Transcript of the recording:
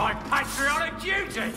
my patriotic duty!